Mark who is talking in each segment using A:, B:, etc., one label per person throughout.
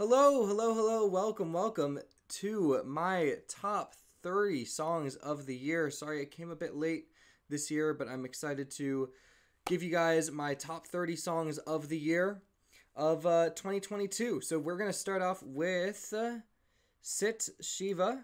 A: Hello, hello, hello. Welcome, welcome to my top 30 songs of the year. Sorry, it came a bit late this year, but I'm excited to give you guys my top 30 songs of the year of uh, 2022. So we're going to start off with uh, Sit Shiva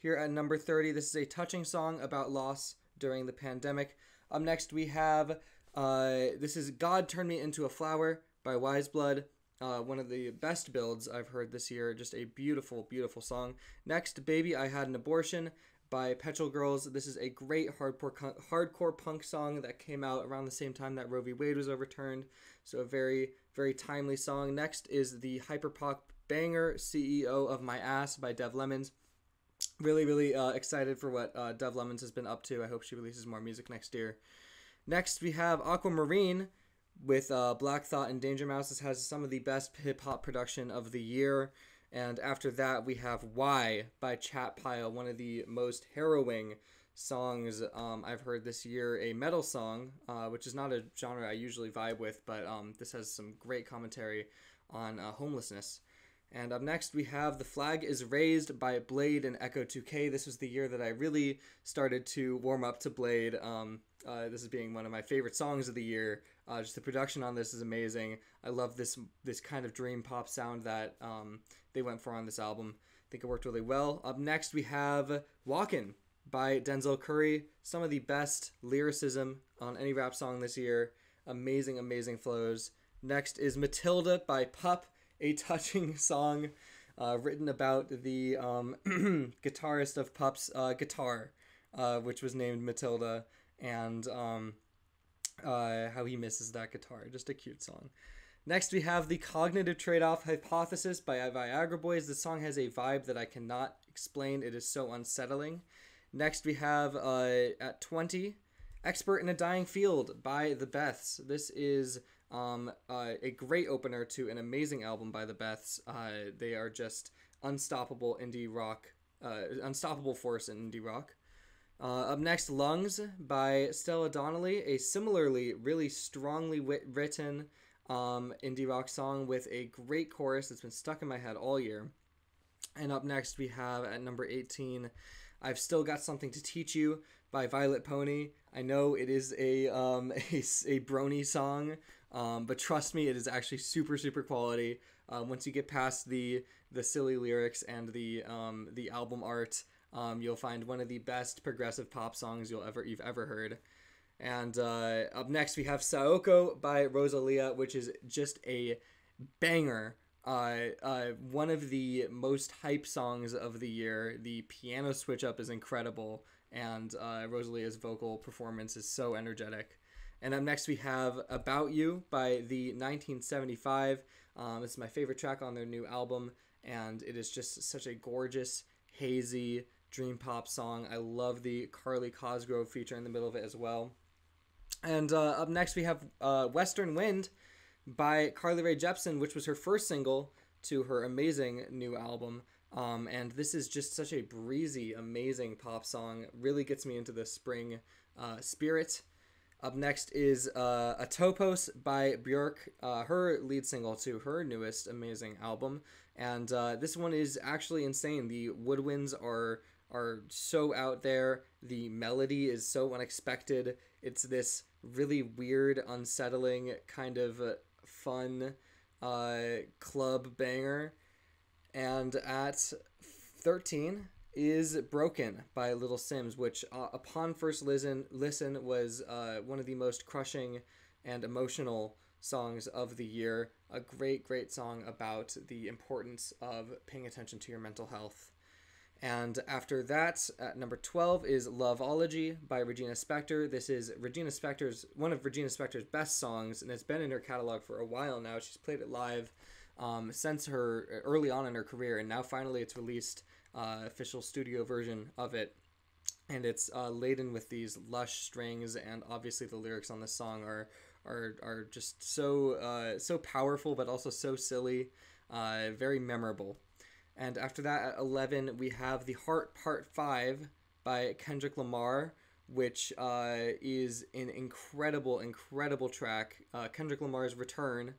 A: here at number 30. This is a touching song about loss during the pandemic. Up next, we have uh, this is God Turned Me Into a Flower by Wise Blood. Uh, one of the best builds I've heard this year. Just a beautiful, beautiful song. Next, Baby I Had an Abortion by Petrol Girls. This is a great hardcore hardcore punk song that came out around the same time that Roe v. Wade was overturned. So a very, very timely song. Next is the hyperpop banger CEO of My Ass by Dev Lemons. Really, really uh, excited for what uh, Dev Lemons has been up to. I hope she releases more music next year. Next, we have Aquamarine with uh, Black Thought and Danger Mouse. This has some of the best hip hop production of the year. And after that, we have Why by Chat Pile, one of the most harrowing songs um, I've heard this year. A metal song, uh, which is not a genre I usually vibe with, but um, this has some great commentary on uh, homelessness. And up next, we have The Flag is Raised by Bladee and Ecco2k. This was the year that I really started to warm up to Bladee. Um, uh, this is being one of my favorite songs of the year. Uh, just the production on this is amazing. I love this this kind of dream pop sound that um, they went for on this album. I think it worked really well. Up next, we have Walkin' by Denzel Curry. Some of the best lyricism on any rap song this year. Amazing, amazing flows. Next is Matilda by Pup a touching song uh, written about the um, guitarist of Pup's uh, guitar, uh, which was named Matilda, and um, uh, how he misses that guitar. Just a cute song. Next, we have the cognitive trade off hypothesis by Viagra Boys. The song has a vibe that I cannot explain, it is so unsettling. Next, we have uh, at 20, Expert in a Dying Field by The Beths. This is um, uh, a great opener to an amazing album by the Beths. Uh, they are just unstoppable indie rock, uh, unstoppable force in indie rock. Uh, up next, Lungs by Stella Donnelly, a similarly really strongly wit- written um, indie rock song with a great chorus that's been stuck in my head all year. And up next, we have at number 18, I've Still Got Something to Teach You by Violet Pony. I know it is a, um, a, a brony song, um, but trust me, it is actually super super quality. Um, once you get past the the silly lyrics and the um, the album art, um, you'll find one of the best progressive pop songs you'll ever you've ever heard. And uh, up next we have Saoko by Rosalia, which is just a banger. Uh, uh, one of the most hype songs of the year. The piano switch up is incredible, and uh, Rosalia's vocal performance is so energetic. And up next we have About You by the 1975. Um, it's my favorite track on their new album, and it is just such a gorgeous, hazy dream pop song. I love the Carly Cosgrove feature in the middle of it as well. And uh, up next we have uh, Western Wind by Carly Rae Jepsen, which was her first single to her amazing new album. Um, and this is just such a breezy, amazing pop song. Really gets me into the spring uh, spirit. Up next is uh, Atopos by Björk, uh, her lead single to her newest amazing album, and uh, this one is actually insane. The woodwinds are are so out there. The melody is so unexpected. It's this really weird, unsettling kind of fun uh, club banger. And at thirteen, is Broken by Little Simz, which uh, upon first listen listen was uh, one of the most crushing and emotional songs of the year. A great, great song about the importance of paying attention to your mental health. And after that, at number 12 is Loveology by Regina Spektor. This is Regina Spektor's one of Regina Spektor's best songs, and it's been in her catalog for a while now. She's played it live um, since her early on in her career, and now finally it's released uh, official studio version of it. And it's uh, laden with these lush strings, and obviously the lyrics on this song are are, are just so uh, so powerful, but also so silly, uh, very memorable. And after that, at eleven, we have the Heart Part Five by Kendrick Lamar, which uh, is an incredible, incredible track. Uh, Kendrick Lamar's return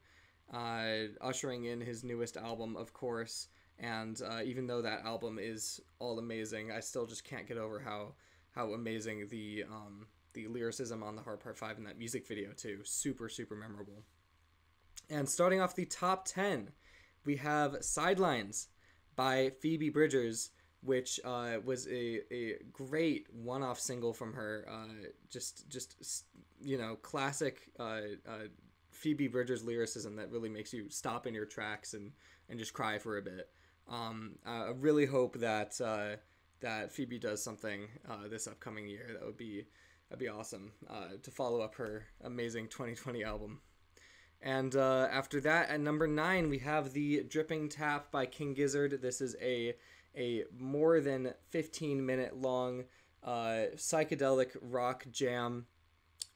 A: ushering in his newest album, of course. And uh, even though that album is all amazing, I still just can't get over how how amazing the um, the lyricism on the Heart Part Five in that music video too. Super super memorable. And starting off the top ten, we have Sidelines by Phoebe Bridgers, which uh, was a, a great one off single from her. Uh, just just you know classic uh, uh, Phoebe Bridgers lyricism that really makes you stop in your tracks and and just cry for a bit. Um, I really hope that uh, that Phoebe does something uh, this upcoming year. That would be that'd be awesome uh, to follow up her amazing 2020 album. And uh, after that, at number nine, we have the Dripping Tap by King Gizzard. This is a a more than 15 minute long uh, psychedelic rock jam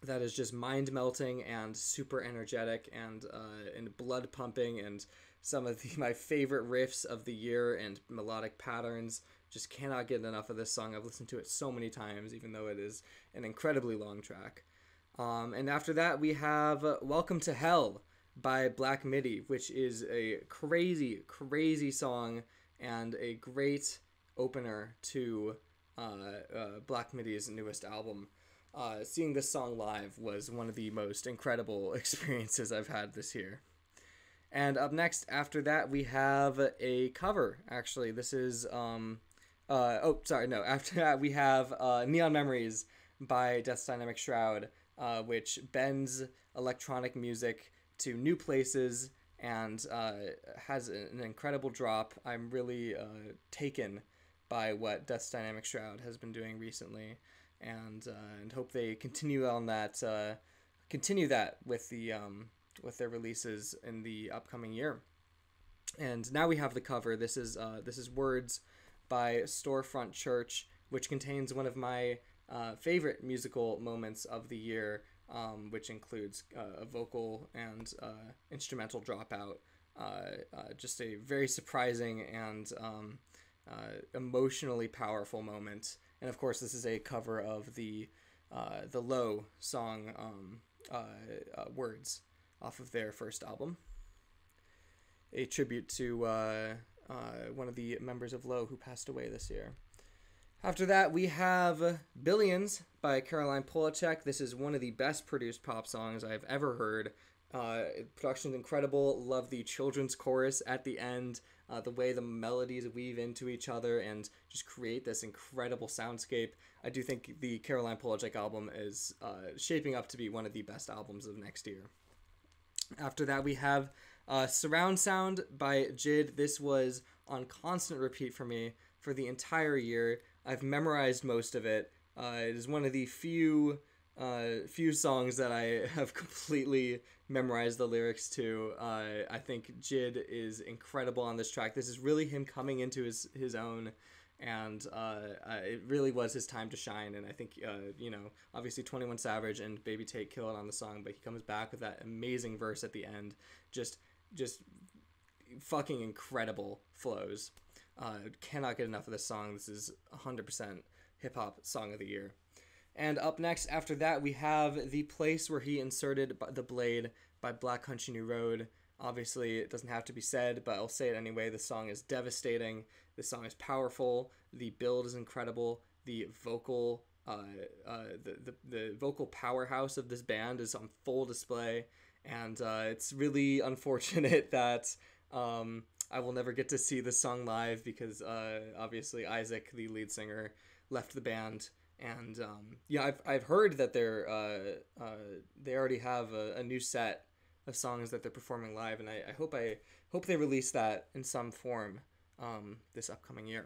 A: that is just mind melting and super energetic and uh, and blood pumping and some of the, my favorite riffs of the year and melodic patterns. Just cannot get enough of this song. I've listened to it so many times, even though it is an incredibly long track. Um, and after that, we have Welcome to Hell by Black Midi, which is a crazy, crazy song and a great opener to uh, uh, Black Midi's newest album. Uh, seeing this song live was one of the most incredible experiences I've had this year. And up next, after that, we have a cover. Actually, this is um, uh, oh, sorry, no. After that, we have uh, Neon Memories by Death's Dynamic Shroud, uh, which bends electronic music to new places and uh, has an incredible drop. I'm really uh, taken by what Death's Dynamic Shroud has been doing recently, and uh, and hope they continue on that continue that with the um, with their releases in the upcoming year. And now we have the cover. This is uh, this is words by Storefront Church, which contains one of my uh, favorite musical moments of the year, um, which includes uh, a vocal and uh, instrumental dropout. Uh, uh, just a very surprising and um, emotionally powerful moment. And of course, this is a cover of the the Low song um, "Words." Off of their first album. A tribute to uh, uh, one of the members of Low who passed away this year. After that, we have Billions by Caroline Polachek. This is one of the best produced pop songs I've ever heard. Uh, production's incredible. Love the children's chorus at the end, uh, the way the melodies weave into each other and just create this incredible soundscape. I do think the Caroline Polachek album is uh, shaping up to be one of the best albums of next year. After that, we have uh, Surround Sound by JID. This was on constant repeat for me for the entire year. I've memorized most of it. Uh, it is one of the few uh, few songs that I have completely memorized the lyrics to. Uh, I think JID is incredible on this track. This is really him coming into his his own and uh, uh, it really was his time to shine. And I think, uh, you know, obviously 21 Savage and Baby Tate kill it on the song, but he comes back with that amazing verse at the end. Just, just fucking incredible flows. Uh, cannot get enough of this song. This is 100% hip hop song of the year. And up next, after that, we have the place where he inserted the blade by Black Country New Road. Obviously, it doesn't have to be said, but I'll say it anyway. The song is devastating. The song is powerful. The build is incredible. The vocal, uh, uh, the, the the vocal powerhouse of this band is on full display, and uh, it's really unfortunate that um, I will never get to see the song live because uh, obviously Isaac, the lead singer, left the band. And um, yeah, I've, I've heard that they're uh, uh, they already have a, a new set of songs that they're performing live, and I, I hope I hope they release that in some form um, this upcoming year.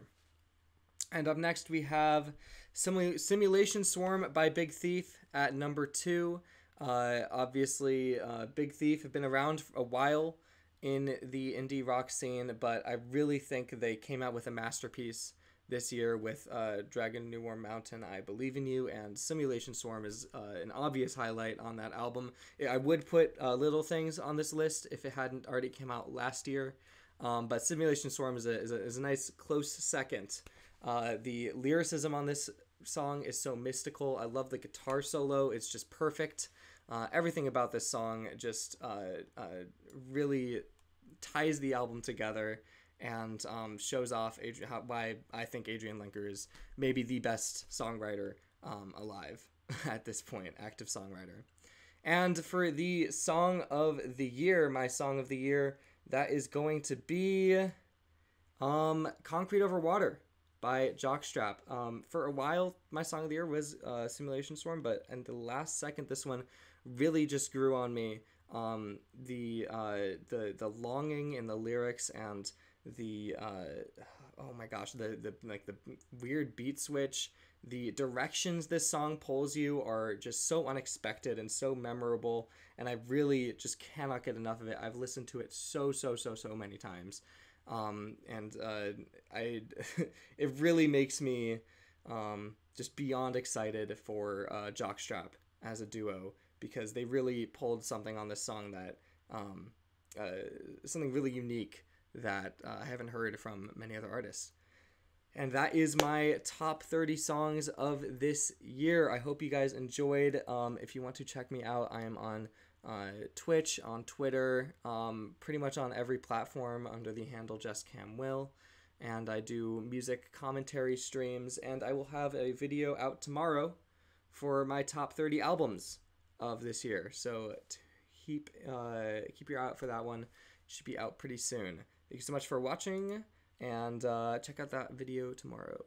A: And up next, we have Simula- Simulation Swarm by Big Thief at number two. Uh, obviously, uh, Big Thief have been around a while in the indie rock scene, but I really think they came out with a masterpiece this year with uh, Dragon New Warm Mountain, I Believe in You, and Simulation Swarm is uh, an obvious highlight on that album. I would put uh, Little Things on this list if it hadn't already came out last year. Um, but Simulation Swarm is a, is a, is a nice close second. Uh, the lyricism on this song is so mystical. I love the guitar solo, it's just perfect. Uh, everything about this song just uh, really ties the album together and um, shows off how, why I think Adrianne Lenker is maybe the best songwriter um, alive at this point, active songwriter. And for the song of the year, my song of the year, that is going to be um, Concrete Over Water by Jockstrap. Um, for a while, my song of the year was uh, Simulation Storm, but in the last second, this one really just grew on me. Um, the uh, the the longing in the lyrics and the uh, oh my gosh, the the like the weird beat switch the directions this song pulls you are just so unexpected and so memorable and i really just cannot get enough of it. I've listened to it so so so so many times. Um, and uh, i it really makes me um, just beyond excited for uh, jockstrap as a duo because they really pulled something on this song that um, uh, something really unique that uh, i haven't heard from many other artists and that is my top 30 songs of this year. I hope you guys enjoyed. Um, if you want to check me out, I am on uh, Twitch, on Twitter, um, pretty much on every platform under the handle Jess Cam Will. And I do music commentary streams, and I will have a video out tomorrow for my top 30 albums of this year. So keep uh, keep your eye out for that one. It should be out pretty soon. Thank you so much for watching and uh, check out that video tomorrow.